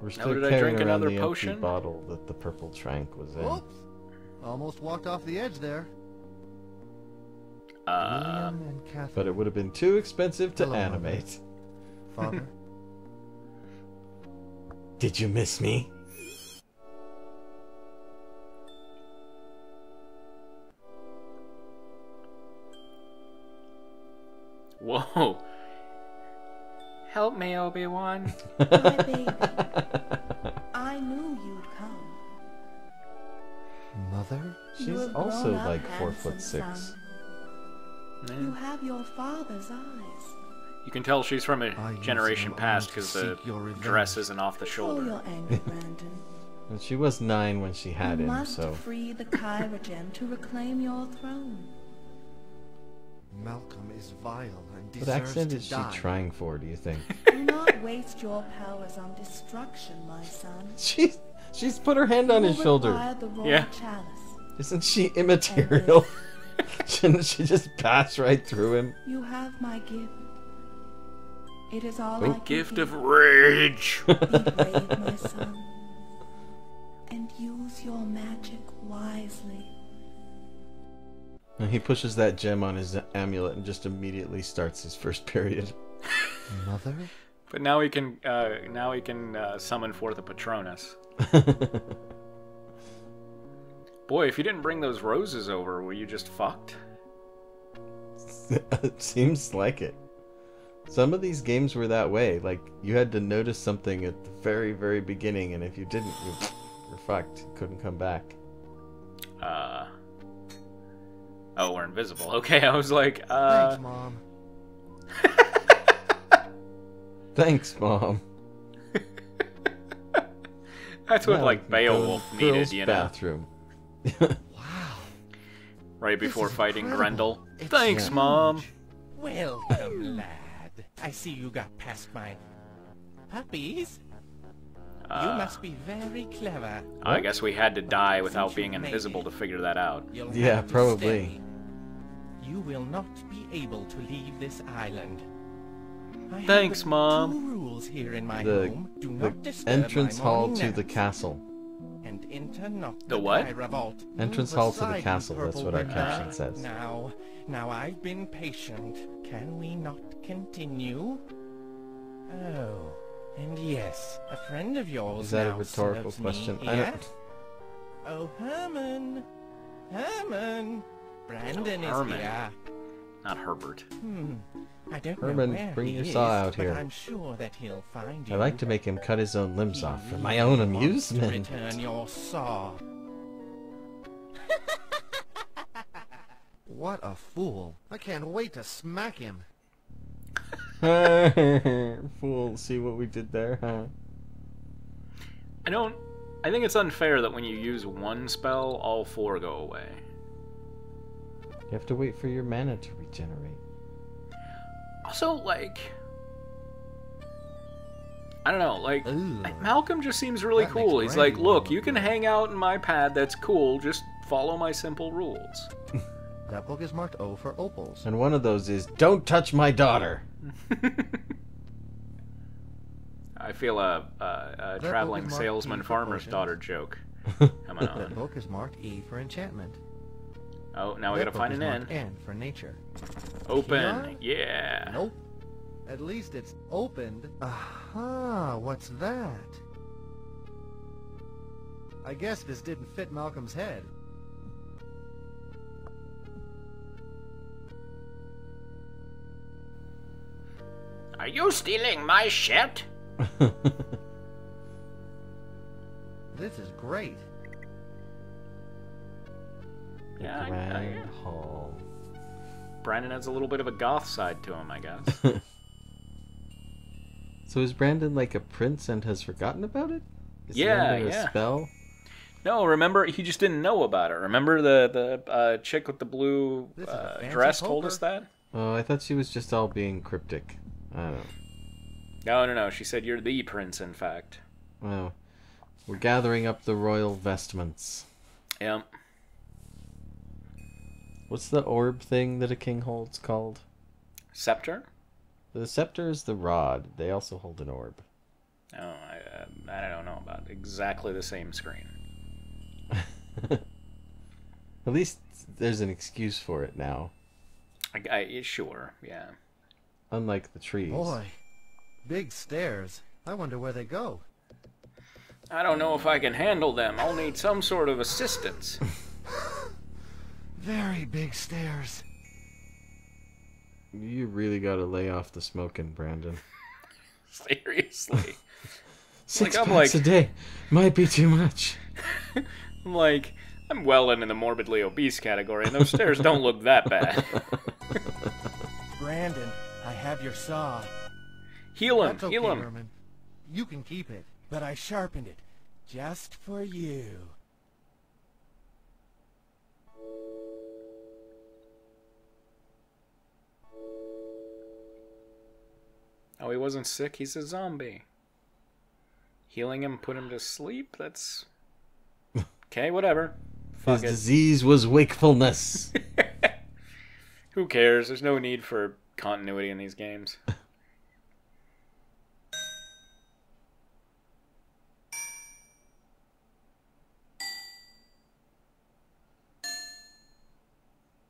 We're Now, still did I carrying drink around another the potion? empty bottle that the purple trank was in. Oops! Almost walked off the edge there. Uh, William and Catherine. But it would have been too expensive to Hello, Mother. animate. Father. Did you miss me? whoa. Help me, Obi Wan. My baby, I knew you'd come. Mother? She's You have also like four foot six. son. You have your father's eyes. You can tell she's from a I generation past because the your dress isn't off the Show shoulder. your anger, Brandon. And she was nine when she had you him, must so free the Kyra to reclaim your throne. Malcolm is vile and what deserves accent to is she die. trying for? Do you think? Do not waste your powers on destruction, my son. she's she's put her hand on his shoulder. The royal Yeah. chalice. Isn't she immaterial? Shouldn't she just pass right through him? You have my gift. It is all Oh. I can Gift give. of rage. Be brave, my son, and use your magic wisely. And he pushes that gem on his amulet and just immediately starts his first period. Mother? but now he can uh, now he can uh, summon forth a Patronus. Boy, if you didn't bring those roses over, were you just fucked? it seems like it. Some of these games were that way. Like you had to notice something at the very, very beginning, and if you didn't, you were fucked. You couldn't come back. Uh. Oh, we're invisible. Okay, I was like, uh. Thanks, Mom. Thanks, mom. That's what like we can go to Beowulf needed, girls' you know, bathroom. Wow. right before fighting incredible. Grendel. It's Thanks, huge. mom. Welcome, lad. I see you got past my puppies. you Uh, must be very clever. I guess we had to die without being invisible it. to figure that out. You'll Yeah, have to probably. Stay. You will not be able to leave this island. I Thanks, but Mom. Two rules here in my The, home. Do the not disturb entrance my hall morning to the castle. And enter not The what? Kyra. Entrance hall to the castle. That's what our caption says. Now, now I've been patient. Can we not continue? Oh, and yes, a friend of yours Is that a now rhetorical me question? I don't. Oh, Herman, Herman, Brandon Oh, is here. Not Herbert. Hmm. I don't Herman, know where bring he your is, saw out here. I'm sure that he'll find you. I like to make him cut his own limbs He off for my own wants to amusement. Return your saw. What a fool. I can't wait to smack him. Fool, see what we did there, huh? I don't. I think it's unfair that when you use one spell, all four go away. You have to wait for your mana to regenerate. Also, like. I don't know, like. Malcolm just seems really That cool. He's like, look, you can hang out in my pad, that's cool, just follow my simple rules. That book is marked O for opals. And one of those is, don't touch my daughter. I feel a, a, a traveling salesman E farmer's potions. daughter joke coming That on. book is marked E for enchantment. Oh, now we gotta find an marked N. N for nature. Open. Keon? Yeah. Nope. At least it's opened. Aha, what's that? I guess this didn't fit Malcolm's head. Are you stealing my shit? This is great. Yeah, I- I- Grand Hall. Brandon has a little bit of a goth side to him, I guess. So is Brandon like a prince and has forgotten about it? Is he Yeah, a yeah. spell? no, remember he just didn't know about it. Remember the the uh, chick with the blue This is a uh, fancy dress told us that? Oh, I thought she was just all being cryptic. I don't know. No, no, no. She said you're the prince. In fact. Well, we're gathering up the royal vestments. Yep. What's the orb thing that a king holds called? Scepter. The scepter is the rod. They also hold an orb. Oh, I, uh, I don't know about exactly the same screen. At least there's an excuse for it now, I, I sure, yeah. unlike the trees. Boy, big stairs. I wonder where they go. I don't know if I can handle them. I'll need some sort of assistance. Very big stairs. You really gotta lay off the smoking, Brandon. Seriously. Six I'm packs like- a day might be too much. I'm like, I'm well into the morbidly obese category, and those stairs don't look that bad. Brandon, I have your saw. Heal him, That's okay, heal him. Herman. You can keep it. But I sharpened it just for you. Oh, he wasn't sick, he's a zombie. Healing him, put him to sleep? That's. Okay, whatever. His it. disease was wakefulness. Who cares? There's no need for continuity in these games. and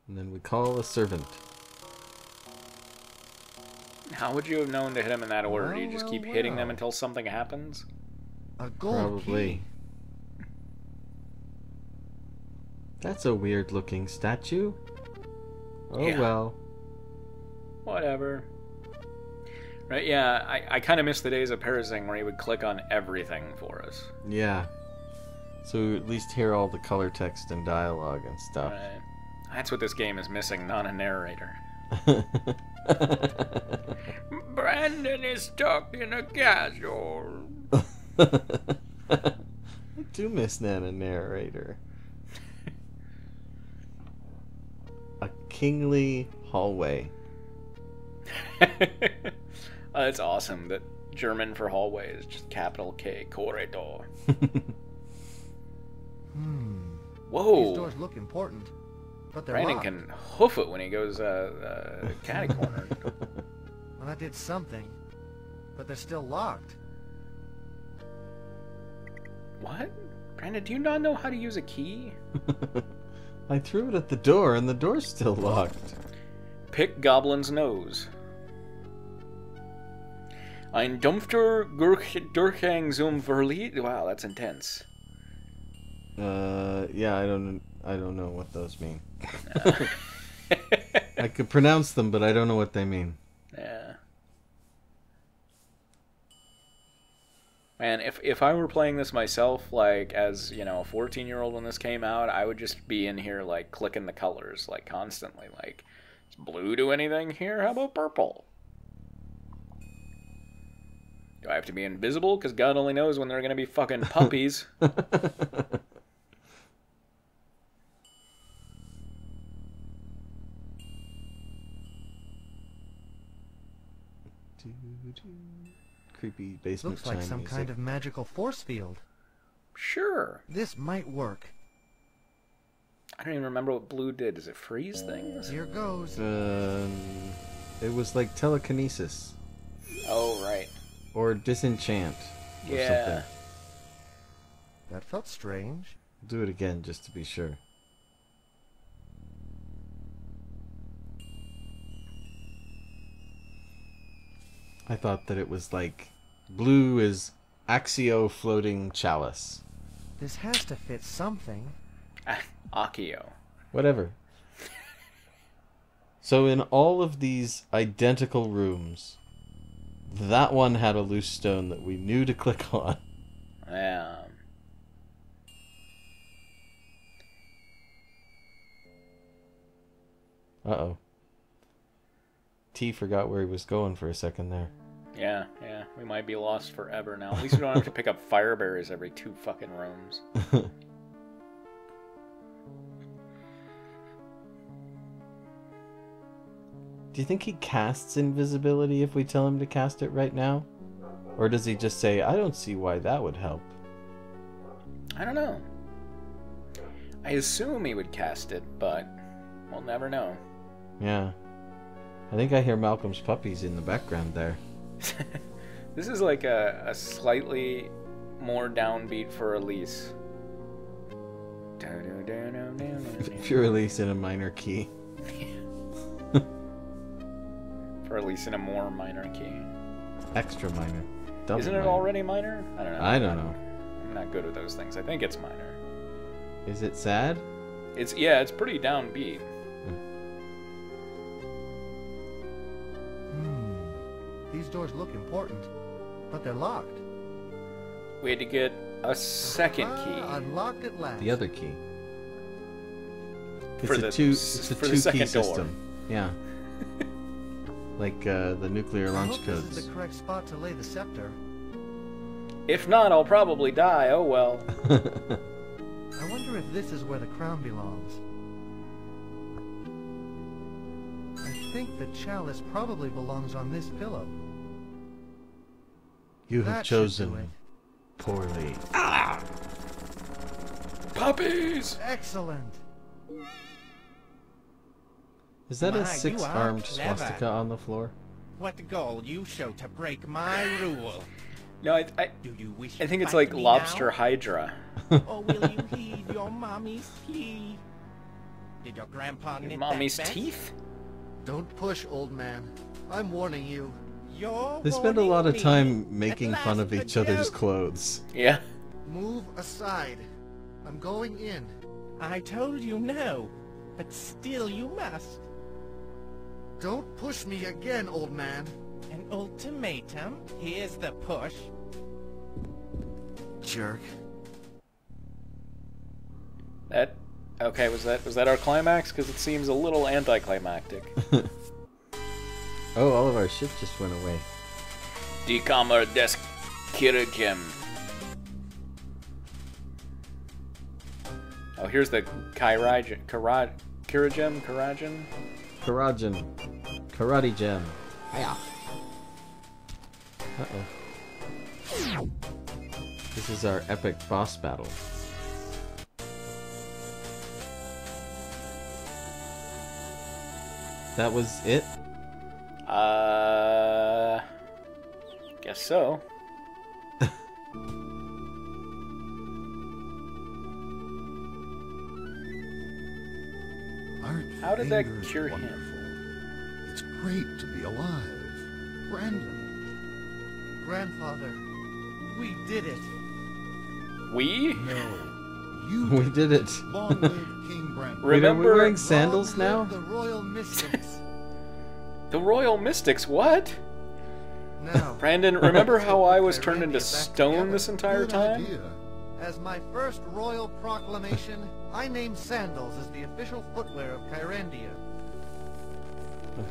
then we call a servant. How would you have known to hit him in that order? Do you just well, keep hitting them until something happens? A gold Probably. key. That's a weird looking statue. Oh Yeah. well. Whatever. Right, yeah, I, I kind of miss the days of Parazing where he would click on everything for us. Yeah. So we at least hear all the color text and dialogue and stuff. Right. That's what this game is missing, not a narrator. Brandon is stuck in a casual. I do miss Nana narrator. a kingly hallway. oh, that's awesome. That German for hallway is just capital K, corridor. Hmm. These Whoa! doors look important, but they're Brandon locked. can hoof it when he goes uh, uh, catty corner. Well, I did something, but they're still locked. what? Brandon, do you not know how to use a key? I threw it at the door and the door's still locked. Pick Goblin's nose. Ein dumpfter Gurch- Durchgang zum Verlied. Wow, that's intense. Uh, yeah, I don't, I don't know what those mean. I could pronounce them, but I don't know what they mean. Yeah. Man, if if I were playing this myself, like as you know, a fourteen year old when this came out, I would just be in here like clicking the colors like constantly. Like, does blue do anything here? How about purple? Do I have to be invisible? Because God only knows when they're gonna be fucking puppies. Creepy basement Looks like some music. kind of magical force field. sure. This might work. I don't even remember what blue did. Does it freeze things? Here goes. Um, it was like telekinesis Oh right. or disenchant or Yeah. something. That felt strange. Do it again just to be sure. I thought that it was like blue is Accio floating chalice. This has to fit something. Accio. Whatever. So in all of these identical rooms, that one had a loose stone that we knew to click on. Yeah. Uh oh. T forgot where he was going for a second there. Yeah, yeah. We might be lost forever now. At least we don't have to pick up fire berries every two fucking rooms. Do you think he casts invisibility if we tell him to cast it right now? Or does he just say, I don't see why that would help? I don't know. I assume he would cast it, but we'll never know. Yeah. I think I hear Malcolm's puppies in the background there. this is like a, a slightly more downbeat for Elise. If you release in a minor key. For Elise in a more minor key. Extra minor. Double Isn't it minor. already minor? I don't know. I don't know. I'm not good with those things. I think it's minor. Is it sad? It's yeah, it's pretty downbeat. Doors look important, but they're locked. We had to get a second Ah, key. unlocked at last. The other key. It's For a the two. It's a two key second door. system. Yeah. like uh, the nuclear I launch hope this is codes. the correct spot to lay the scepter. If not, I'll probably die. Oh well. I wonder if this is where the crown belongs. I think the chalice probably belongs on this pillow. You have That chosen it. poorly. Ah! Puppies. Excellent. Is that My, a six-armed swastika on the floor? What goal you show to break my rule? No, I, I, Do you wish I think it's like lobster now? hydra. or will you heed your mommy's plea? Did your grandpa knit Mommy's vest? teeth? Don't push, old man. I'm warning you. You're They spend a lot of time making fun of each other's joke. clothes. Yeah. Move aside. I'm going in. I told you no, but still you must. Don't push me again, old man. An ultimatum. Here's the push. Jerk. That. Okay, was that was that our climax? Because it seems a little anticlimactic. Oh, all of our shit just went away. Decomer desk Kirigem. Oh, here's the Kairajan. Kairaj. Kirigem? Karajan? Karajan. Karate Gem. Uh-oh. This is our epic boss battle. That was it? Uh. Guess so. Aren't How did that fingers cure him? It's great to be alive. Brandon. Grandfather, we did it. We? No. You We did it. Long live King Brandon. Wait, are we wearing sandals now? The Royal Mystics. The Royal Mystics, what? now, Brandon, remember how I was turned into stone together. this entire Good time? idea. as my first royal proclamation, I name sandals as the official footwear of Kyrandia.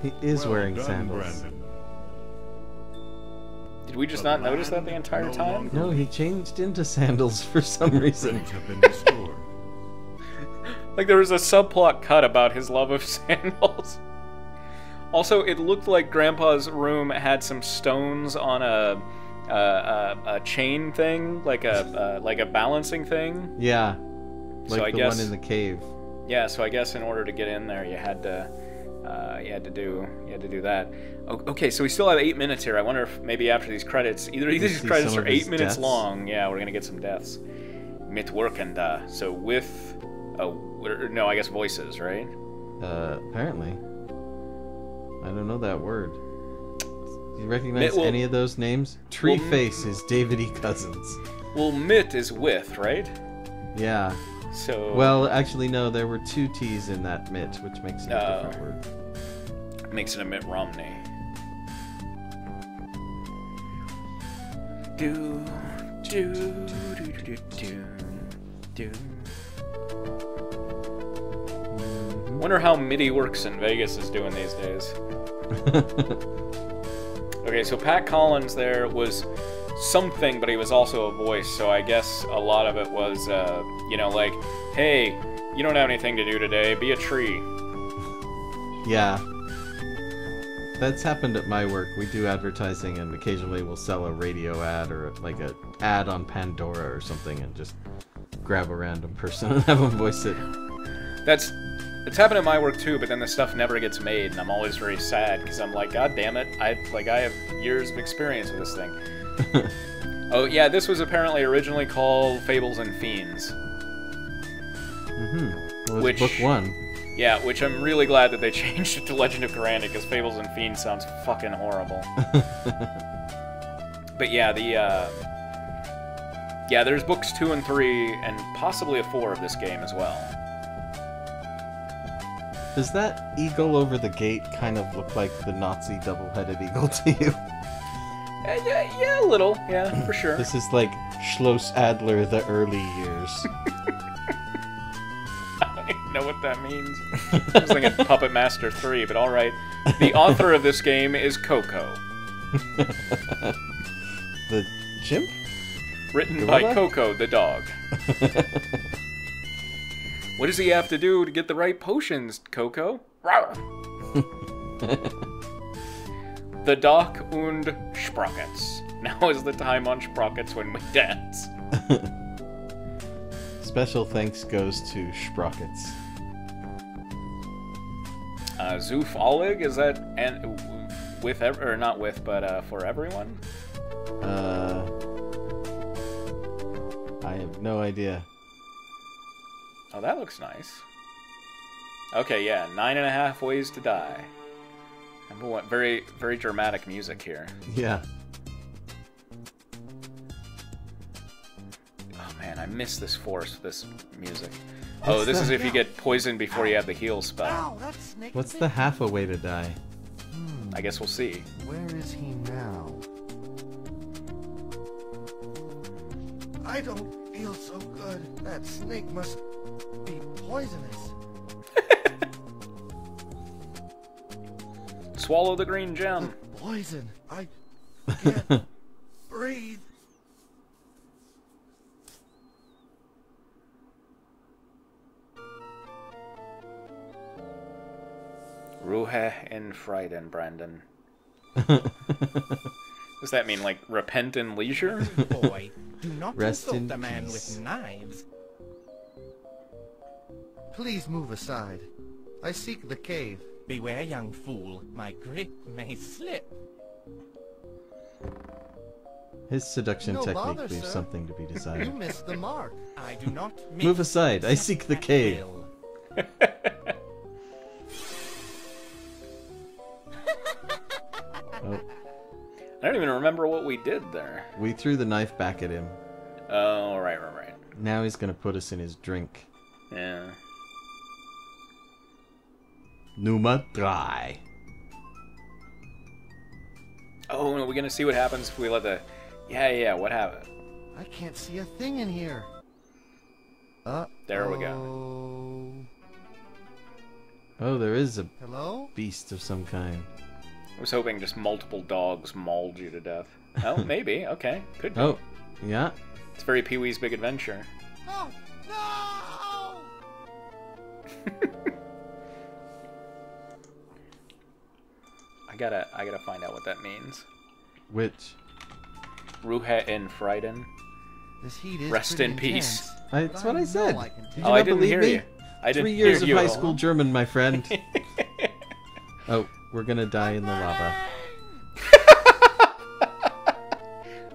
He is Well wearing done, sandals. Brandon. Did we just The not notice that the entire no time? No, he changed into sandals for some reason. Things have been restored. Like there was a subplot cut about his love of sandals. Also, it looked like Grandpa's room had some stones on a a, a, a chain thing, like a uh, like a balancing thing. Yeah. Like So I the guess- one in the cave. Yeah, so I guess in order to get in there, you had to uh, you had to do you had to do that. Okay, so we still have eight minutes here. I wonder if maybe after these credits, either of these credits are eight minutes deaths. long. Yeah, we're gonna get some deaths. Mitworkenda. So with oh no, I guess voices, right? Uh, apparently. I don't know that word. Do you recognize Mitt will- any of those names? Tree Well, Face is David E. Cousins. Well, mit is with, right? Yeah. So Well, actually, no, there were two T's in that mitt, which makes it a Oh. different word. makes it a Mitt Romney. Do do do do do do do. Wonder how MIDI works in Vegas is doing these days. Okay, so Pat Collins there was something, but he was also a voice. So I guess a lot of it was, uh, you know, like, hey, you don't have anything to do today. Be a tree. yeah. That's happened at my work. We do advertising, and occasionally we'll sell a radio ad or like a ad on Pandora or something, and just grab a random person and have them voice it. That's it's happened at my work too, but then the stuff never gets made, and I'm always very sad because I'm like, God damn it! I like I have years of experience with this thing. Oh yeah, this was apparently originally called Fables and Fiends. Mm-hmm. Well, Which- book one. Yeah, which I'm really glad that they changed it to Legend of Kyrandia because Fables and Fiends sounds fucking horrible. but yeah, the uh, yeah, there's books two and three, and possibly a four of this game as well. Does that eagle over the gate kind of look like the Nazi double-headed eagle to you? Uh, yeah, yeah, a little, yeah, for sure. This is like Schloss Adler, the early years. I don't know what that means. I was thinking Puppet Master 3, but alright. The author of this game is Coco. the chimp? Written by Coco the dog. What does he have to do to get the right potions, Coco? The Doc und Sprockets. Now is the time on Sprockets when we dance. Special thanks goes to Sprockets. Uh, Zoof Olig, is that and with ev- or not with, but uh, for everyone? Uh, I have no idea. Oh, that looks nice. Okay, yeah, nine and a half ways to die. Number one, very, very dramatic music here. Yeah. Oh man, I miss this force, this music. Oh, What's this the- is if you get poisoned before you have the heal spell. Ow, What's the half a way to die? I guess we'll see. Where is he now? I don't feel so good. That snake must be poisonous. Swallow the green gem. Poison. I can't breathe. Ruhe in Frieden, Brandon. Does that mean like repent in leisure? Boy, do not Rest insult in a man peace. with knives. Please move aside. I seek the cave. Beware, young fool. My grip may slip. His seduction No technique bother, leaves sir. something to be desired. You desired. missed the mark. I do not Move aside, I seek the cave. Oh, I don't even remember what we did there. we threw the knife back at him. Oh, right, right, right. Now he's gonna put us in his drink. Numa dry. Oh, are we gonna see what happens if we let the? Yeah, yeah. What happened? I can't see a thing in here. Uh. There we go. Oh, there is a Hello? beast of some kind. I was hoping just multiple dogs mauled you to death. Oh, maybe. Okay, could be. Oh, yeah. It's very Pee Wee's Big Adventure. Oh no! I gotta, I gotta find out what that means. Which? Ruhe in Frieden. This heat is Rest pretty in peace. I, that's what I know said. I Did you Oh, not I didn't believe hear me? you. I didn't Three years hear of high school all. German, my friend. oh, we're gonna die in the lava.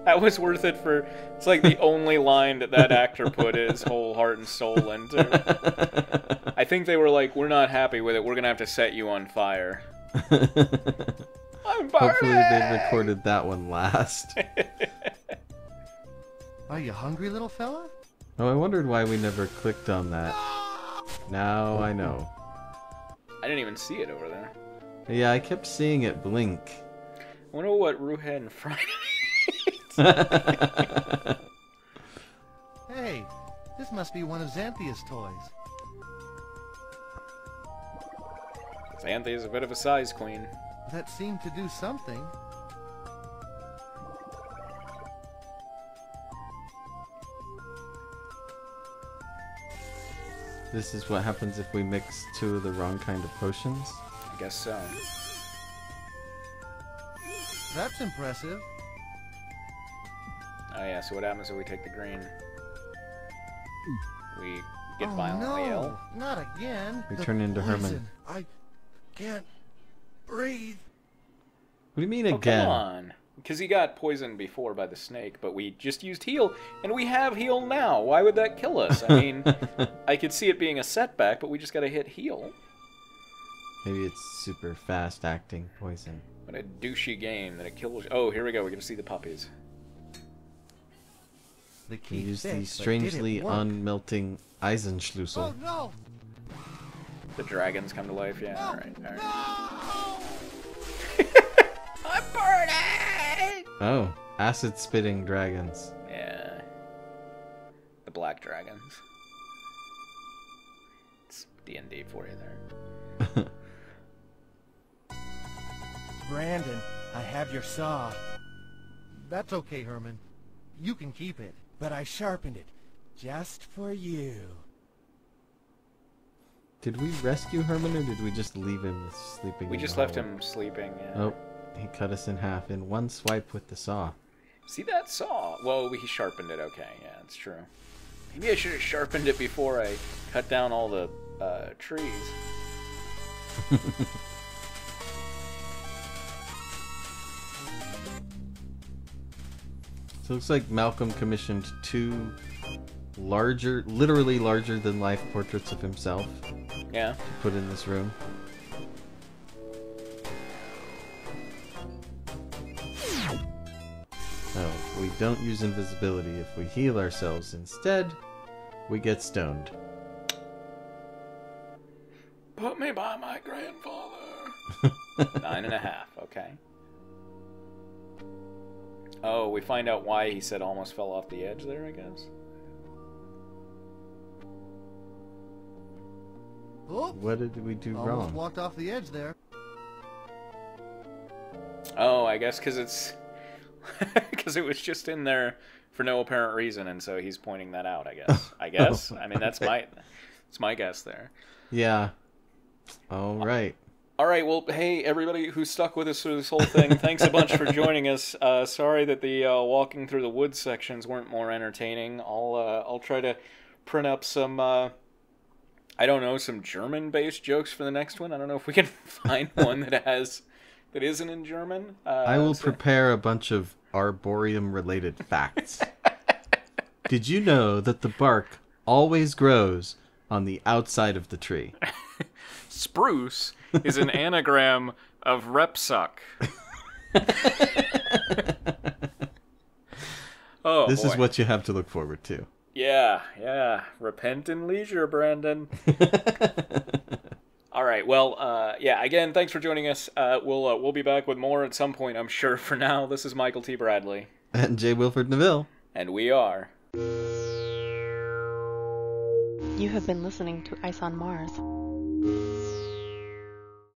That was worth it for. It's like the only line that that actor put his whole heart and soul into. I think they were like, "We're not happy with it. We're gonna have to set you on fire." I'm Hopefully they recorded that one last. Are oh, you hungry, little fella? Oh, I wondered why we never clicked on that. Now I oh. know. I didn't even see it over there. Yeah, I kept seeing it blink. I wonder what Ruhe and Friday. Hey, this must be one of Zanthia's toys. Xanthi is a bit of a size queen. That seemed to do something. This is what happens if we mix two of the wrong kind of potions. I guess so. That's impressive. Oh yeah. So what happens if we take the green? We get oh violently no, ill. not again. We The turn into Herman. I can't breathe. What do you mean Oh again? come on, because he got poisoned before by the snake, but we just used heal, and we have heal now. Why would that kill us? I mean, I could see it being a setback, but we just got to hit heal. Maybe it's super fast acting poison. What a douchey game that it kills. Oh, here we go. We're gonna see the puppies. The He key used fit, the but did it strangely unmelting Eisenschlüssel. Oh no! The dragons come to life. Yeah. All right. All right. Oh, acid spitting dragons. Yeah. The black dragons. It's D and D for you there. Brandon, I have your saw, That's okay, Herman. You can keep it. but I sharpened it just for you. Did we rescue Herman or did we just leave him sleeping? We just left hallway? him sleeping. Yeah. Oh, he cut us in half in one swipe with the saw. See that saw? Well, he sharpened it. Okay, yeah, that's true. Maybe I should have sharpened it before I cut down all the uh, trees. So it looks like Malcolm commissioned two larger, literally larger than life portraits of himself Yeah. to put in this room. Oh, we don't use invisibility. If we heal ourselves instead, we get stoned. Put me by my grandfather. Nine and a half. Okay. Oh, we find out why he said almost fell off the edge there. I guess. Oh, What did we do almost wrong? walked off the edge there. Oh, I guess because it's because it was just in there for no apparent reason, and so he's pointing that out. I guess. I guess. I mean, that's my that's my guess there. Yeah. All right. All right. Well, hey, everybody who stuck with us through this whole thing, thanks a bunch for joining us. Uh, sorry that the uh, walking through the woods sections weren't more entertaining. I'll uh, I'll try to print up some. I don't know some German-based jokes for the next one. I don't know if we can find one that has that isn't in German. Uh, I will so- prepare a bunch of arboreum related facts. Did you know that the bark always grows on the outside of the tree? Spruce is an anagram of repsuck. oh, This is what you have to look forward to. Yeah, yeah. Repent in leisure, Brandon. All right. Well, uh, yeah. Again, thanks for joining us. Uh, we'll uh, we'll be back with more at some point, I'm sure. For now, this is Michael T. Bradley, And J. Wilford Neville. and we are. You have been listening to Ice on Mars.